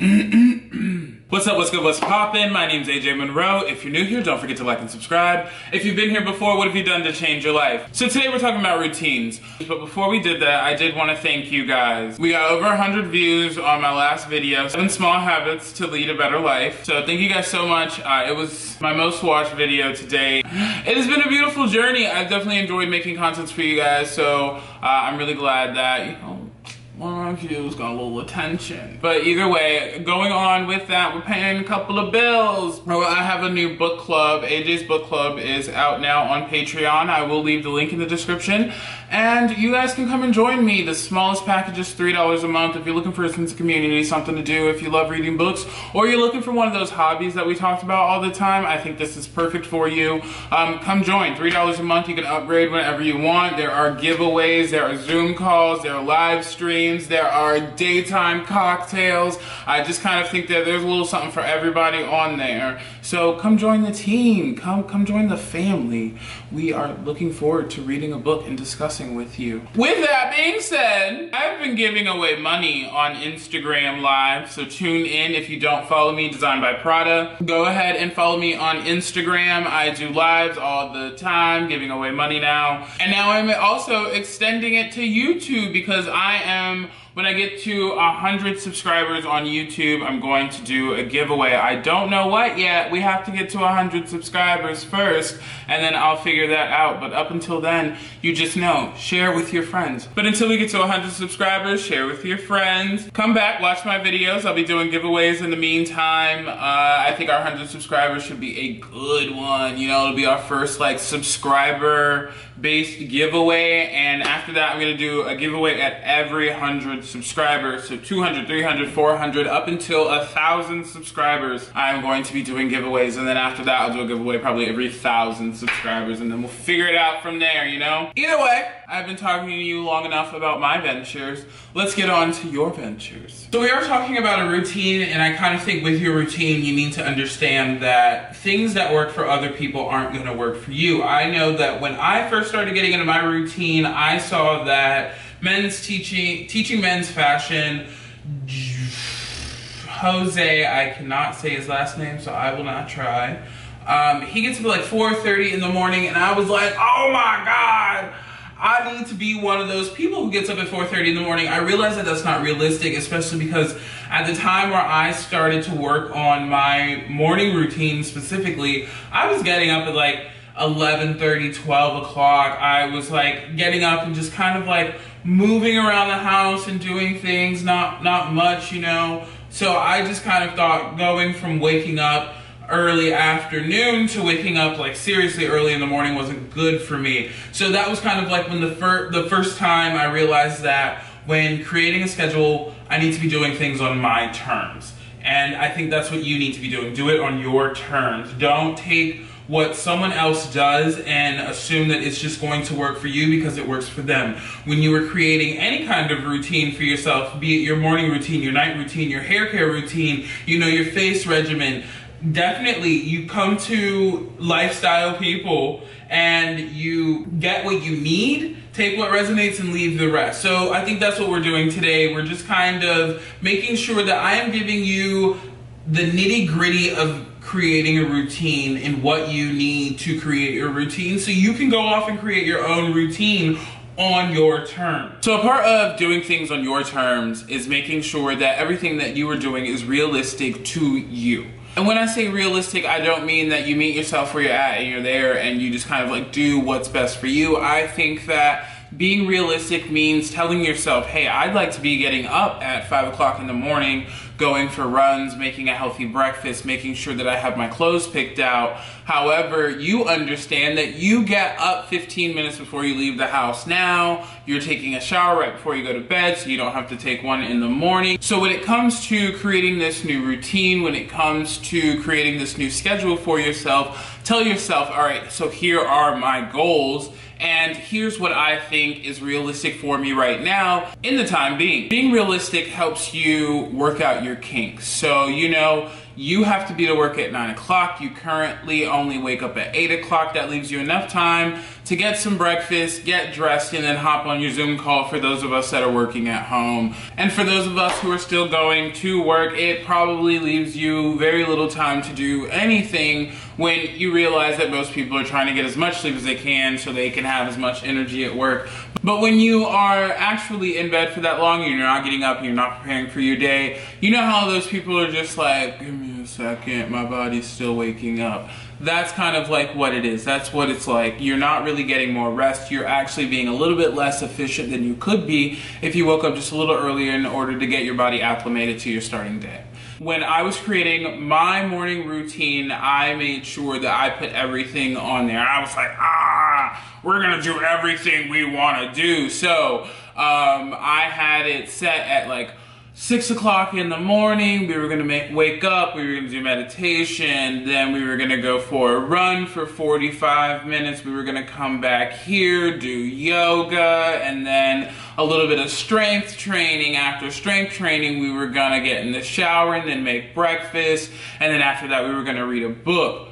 What's up, what's good, what's poppin'? My name's AyJay Monroe. If you're new here, don't forget to like and subscribe. If you've been here before, what have you done to change your life? So today we're talking about routines. But before we did that, I did want to thank you guys. We got over 100 views on my last video, seven small habits to lead a better life. So thank you guys so much. Uh, it was my most watched video today. It has been a beautiful journey. I've definitely enjoyed making contents for you guys. So uh, I'm really glad that, you know, got a little attention. But either way, going on with that, we're paying a couple of bills. Oh, I have a new book club. AyJay's book club is out now on Patreon. I will leave the link in the description. And you guys can come and join me. The smallest package is $3 a month if you're looking for a sense of community, something to do if you love reading books, or you're looking for one of those hobbies that we talked about all the time. I think this is perfect for you. Um, come join. $3 a month. You can upgrade whenever you want. There are giveaways, there are Zoom calls, there are live streams, there are daytime cocktails. I just kind of think that there's a little something for everybody on there. So come join the team. Come, come join the family. We are looking forward to reading a book and discussing with you. With that being said, I've been giving away money on Instagram Live, so tune in if you don't follow me, Designed by Prada. Go ahead and follow me on Instagram. I do lives all the time, giving away money now. And now I'm also extending it to YouTube because I am when I get to 100 subscribers on YouTube, I'm going to do a giveaway. I don't know what yet. We have to get to 100 subscribers first, and then I'll figure that out. But up until then, you just know, share with your friends. But until we get to 100 subscribers, share with your friends. Come back, watch my videos. I'll be doing giveaways in the meantime. Uh, I think our 100 subscribers should be a good one. You know, it'll be our first like subscriber based giveaway and after that I'm gonna do a giveaway at every 100 subscribers so 200 300 400 up until a thousand subscribers I'm going to be doing giveaways and then after that I'll do a giveaway probably every thousand subscribers and then we'll figure it out from there you know? Either way I've been talking to you long enough about my ventures. Let's get on to your ventures. So we are talking about a routine and I kind of think with your routine you need to understand that things that work for other people aren't going to work for you. I know that when I first started getting into my routine, I saw that men's teaching, teaching men's fashion, Jose, I cannot say his last name, so I will not try. Um, he gets up at like 4.30 in the morning, and I was like, oh my God, I need to be one of those people who gets up at 4.30 in the morning. I realized that that's not realistic, especially because at the time where I started to work on my morning routine specifically, I was getting up at like 11:30, 12 o'clock, I was like getting up and just kind of like moving around the house and doing things, not not much, you know. So I just kind of thought going from waking up early afternoon to waking up like seriously early in the morning wasn't good for me. So that was kind of like when the first the first time I realized that when creating a schedule, I need to be doing things on my terms. And I think that's what you need to be doing. Do it on your terms. Don't take what someone else does and assume that it's just going to work for you because it works for them. When you are creating any kind of routine for yourself, be it your morning routine, your night routine, your hair care routine, you know, your face regimen, definitely you come to lifestyle people and you get what you need take what resonates and leave the rest. So I think that's what we're doing today. We're just kind of making sure that I am giving you the nitty gritty of creating a routine and what you need to create your routine so you can go off and create your own routine on your terms. So a part of doing things on your terms is making sure that everything that you are doing is realistic to you. And when I say realistic, I don't mean that you meet yourself where you're at and you're there and you just kind of like do what's best for you. I think that being realistic means telling yourself, hey, I'd like to be getting up at 5 o'clock in the morning, going for runs, making a healthy breakfast, making sure that I have my clothes picked out. However, you understand that you get up 15 minutes before you leave the house now, you're taking a shower right before you go to bed so you don't have to take one in the morning. So when it comes to creating this new routine, when it comes to creating this new schedule for yourself, tell yourself, all right, so here are my goals and here's what I think is realistic for me right now in the time being. Being realistic helps you work out your kinks. So, you know, you have to be to work at 9 o'clock. You currently only wake up at 8 o'clock. That leaves you enough time to get some breakfast, get dressed, and then hop on your Zoom call for those of us that are working at home. And for those of us who are still going to work, it probably leaves you very little time to do anything when you realize that most people are trying to get as much sleep as they can so they can have as much energy at work. But when you are actually in bed for that long you're not getting up you're not preparing for your day, you know how those people are just like, give me a second, my body's still waking up. That's kind of like what it is. That's what it's like. You're not really getting more rest. You're actually being a little bit less efficient than you could be if you woke up just a little earlier in order to get your body acclimated to your starting day. When I was creating my morning routine, I made sure that I put everything on there. I was like, ah, we're gonna do everything we wanna do. So um, I had it set at like six o'clock in the morning. We were gonna make wake up. We were gonna do meditation. Then we were gonna go for a run for 45 minutes. We were gonna come back here, do yoga, and then a little bit of strength training. After strength training, we were gonna get in the shower and then make breakfast. And then after that, we were gonna read a book.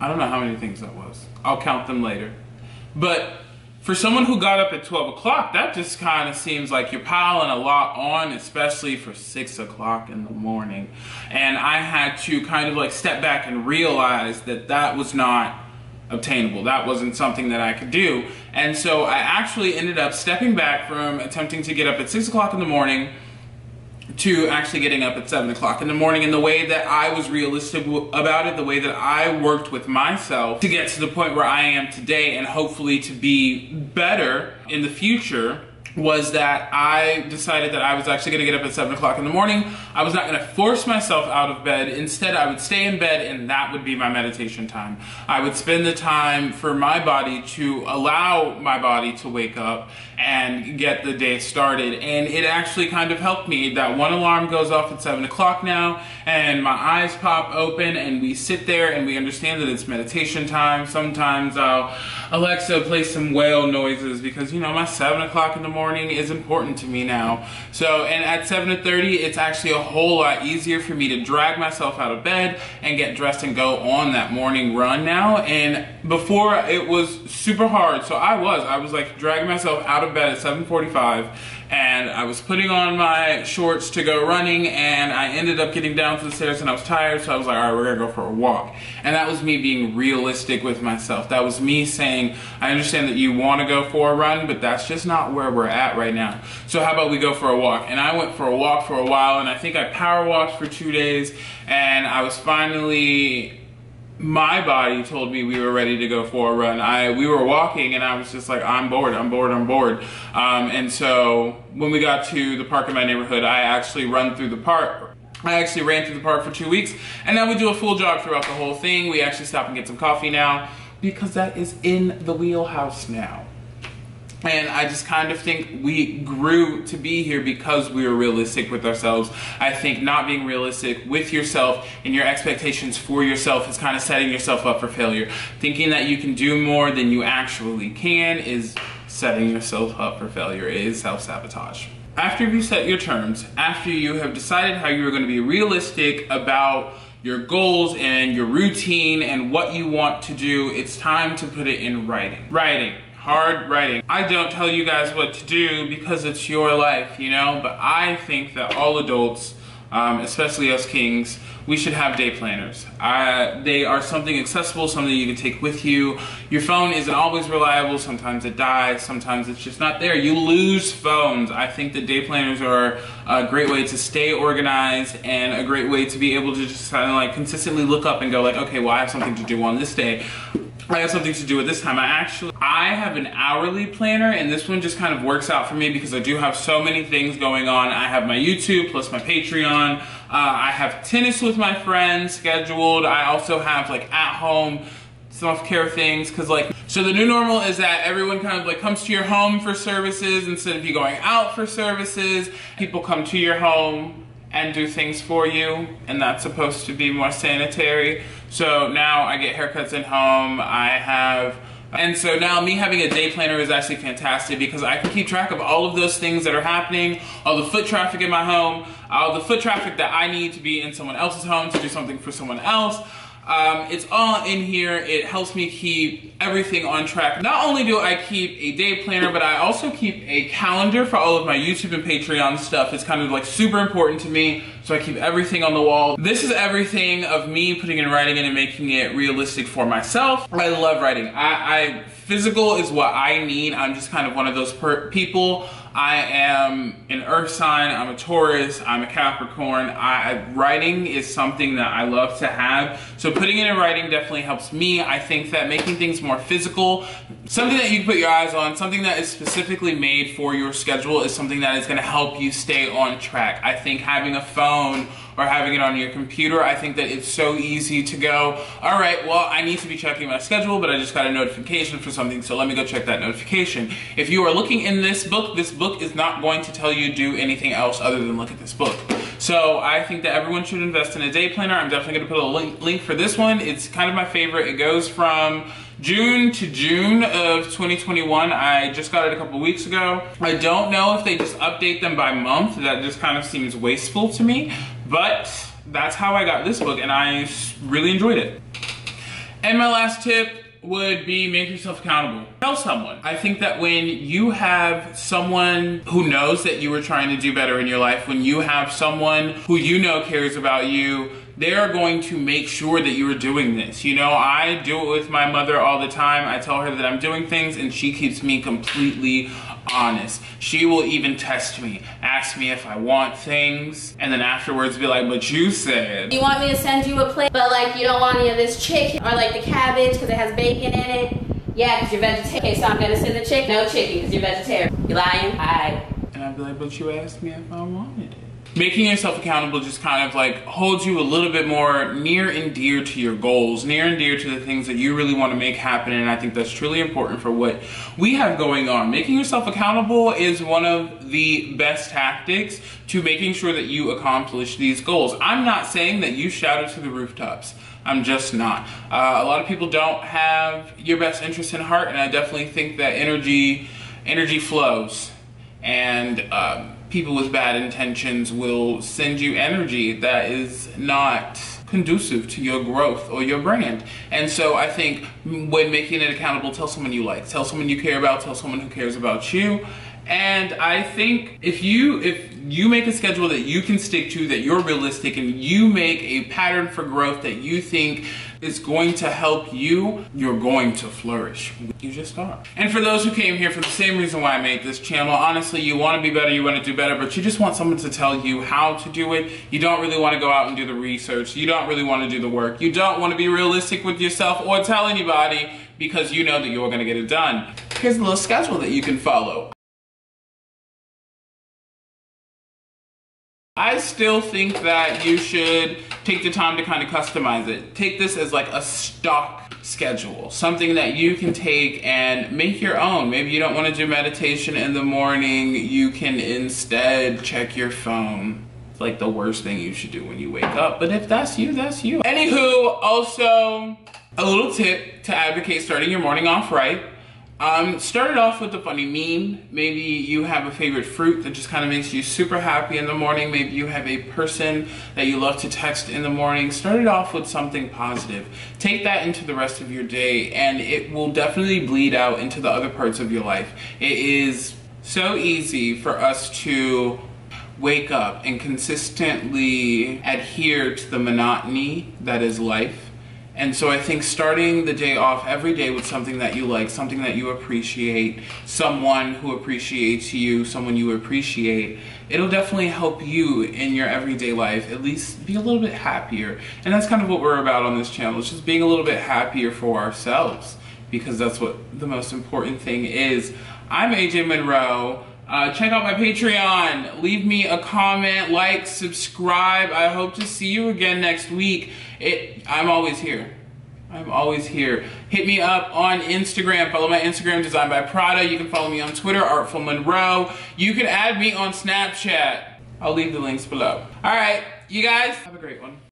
I don't know how many things that was. I'll count them later. But for someone who got up at 12 o'clock, that just kind of seems like you're piling a lot on, especially for 6 o'clock in the morning. And I had to kind of like step back and realize that that was not obtainable. That wasn't something that I could do. And so I actually ended up stepping back from attempting to get up at 6 o'clock in the morning to actually getting up at 7 o'clock in the morning and the way that I was realistic about it, the way that I worked with myself to get to the point where I am today and hopefully to be better in the future was that I decided that I was actually going to get up at 7 o'clock in the morning. I was not going to force myself out of bed. Instead, I would stay in bed and that would be my meditation time. I would spend the time for my body to allow my body to wake up and get the day started. And it actually kind of helped me. That one alarm goes off at 7 o'clock now and my eyes pop open and we sit there and we understand that it's meditation time. Sometimes I'll Alexa play some whale noises because, you know, my 7 o'clock in the morning morning is important to me now. So, and at 7.30, it's actually a whole lot easier for me to drag myself out of bed and get dressed and go on that morning run now. And before, it was super hard. So I was, I was like dragging myself out of bed at 7.45 and I was putting on my shorts to go running and I ended up getting down to the stairs and I was tired so I was like all right we're gonna go for a walk. And that was me being realistic with myself. That was me saying I understand that you want to go for a run but that's just not where we're at right now. So how about we go for a walk? And I went for a walk for a while and I think I power walked for two days and I was finally my body told me we were ready to go for a run. I we were walking and I was just like, I'm bored, I'm bored, I'm bored. Um, and so when we got to the park in my neighborhood, I actually run through the park. I actually ran through the park for two weeks, and now we do a full jog throughout the whole thing. We actually stop and get some coffee now because that is in the wheelhouse now. And I just kind of think we grew to be here because we were realistic with ourselves. I think not being realistic with yourself and your expectations for yourself is kind of setting yourself up for failure. Thinking that you can do more than you actually can is setting yourself up for failure, it is self sabotage. After you set your terms, after you have decided how you're going to be realistic about your goals and your routine and what you want to do, it's time to put it in writing. Writing hard writing. I don't tell you guys what to do because it's your life, you know, but I think that all adults, um, especially us kings, we should have day planners. Uh, they are something accessible, something you can take with you. Your phone isn't always reliable. Sometimes it dies. Sometimes it's just not there. You lose phones. I think that day planners are a great way to stay organized and a great way to be able to just kind of like consistently look up and go like, okay, well, I have something to do on this day. I have something to do with this time. I actually, I have an hourly planner and this one just kind of works out for me because I do have so many things going on. I have my YouTube plus my Patreon. Uh, I have tennis with my friends scheduled. I also have like at home self-care things because like so the new normal is that everyone kind of like comes to your home for services instead of you going out for services. People come to your home and do things for you and that's supposed to be more sanitary. So now I get haircuts at home. I have and so now me having a day planner is actually fantastic because I can keep track of all of those things that are happening, all the foot traffic in my home, all the foot traffic that I need to be in someone else's home to do something for someone else. Um, it's all in here. It helps me keep everything on track. Not only do I keep a day planner, but I also keep a calendar for all of my YouTube and Patreon stuff. It's kind of like super important to me, so I keep everything on the wall. This is everything of me putting in writing in and making it realistic for myself. I love writing. I, I physical is what I need. I'm just kind of one of those people. I am an earth sign, I'm a Taurus, I'm a Capricorn. I, writing is something that I love to have. So putting it in writing definitely helps me. I think that making things more physical, something that you put your eyes on, something that is specifically made for your schedule is something that is gonna help you stay on track. I think having a phone or having it on your computer. I think that it's so easy to go, all right, well, I need to be checking my schedule, but I just got a notification for something, so let me go check that notification. If you are looking in this book, this book is not going to tell you do anything else other than look at this book. So I think that everyone should invest in a day planner. I'm definitely gonna put a link, link for this one. It's kind of my favorite. It goes from June to June of 2021. I just got it a couple weeks ago. I don't know if they just update them by month. That just kind of seems wasteful to me. But that's how I got this book and I really enjoyed it. And my last tip would be make yourself accountable. Tell someone. I think that when you have someone who knows that you are trying to do better in your life, when you have someone who you know cares about you, they are going to make sure that you are doing this. You know, I do it with my mother all the time. I tell her that I'm doing things and she keeps me completely honest. She will even test me, ask me if I want things, and then afterwards be like, but you said. You want me to send you a plate, but like you don't want any of this chicken or like the cabbage because it has bacon in it? Yeah, because you're vegetarian. Okay, so I'm gonna send the chicken. No chicken because you're vegetarian. You lying? Alright. And I'd be like, but you asked me if I wanted it making yourself accountable just kind of like holds you a little bit more near and dear to your goals, near and dear to the things that you really want to make happen. And I think that's truly important for what we have going on. Making yourself accountable is one of the best tactics to making sure that you accomplish these goals. I'm not saying that you shout it to the rooftops. I'm just not. Uh, a lot of people don't have your best interest in heart, and I definitely think that energy, energy flows, and um, people with bad intentions will send you energy that is not conducive to your growth or your brand. And so I think when making it accountable, tell someone you like, tell someone you care about, tell someone who cares about you. And I think if you if you make a schedule that you can stick to, that you're realistic, and you make a pattern for growth that you think is going to help you, you're going to flourish. You just are. And for those who came here for the same reason why I made this channel, honestly, you want to be better, you want to do better, but you just want someone to tell you how to do it. You don't really want to go out and do the research. You don't really want to do the work. You don't want to be realistic with yourself or tell anybody because you know that you're going to get it done. Here's a little schedule that you can follow. I still think that you should take the time to kind of customize it. Take this as like a stock schedule, something that you can take and make your own. Maybe you don't want to do meditation in the morning, you can instead check your phone. It's like the worst thing you should do when you wake up, but if that's you, that's you. Anywho, also a little tip to advocate starting your morning off right um, started off with a funny meme. Maybe you have a favorite fruit that just kind of makes you super happy in the morning. Maybe you have a person that you love to text in the morning. Started off with something positive. Take that into the rest of your day and it will definitely bleed out into the other parts of your life. It is so easy for us to wake up and consistently adhere to the monotony that is life and so I think starting the day off every day with something that you like, something that you appreciate, someone who appreciates you, someone you appreciate, it'll definitely help you in your everyday life at least be a little bit happier. And that's kind of what we're about on this channel, it's just being a little bit happier for ourselves because that's what the most important thing is. I'm AyJay Monroe. Uh, check out my Patreon. Leave me a comment, like, subscribe. I hope to see you again next week. It, I'm always here. I'm always here. Hit me up on Instagram. Follow my Instagram, Designed by Prada. You can follow me on Twitter, Artful Monroe. You can add me on Snapchat. I'll leave the links below. All right, you guys, have a great one.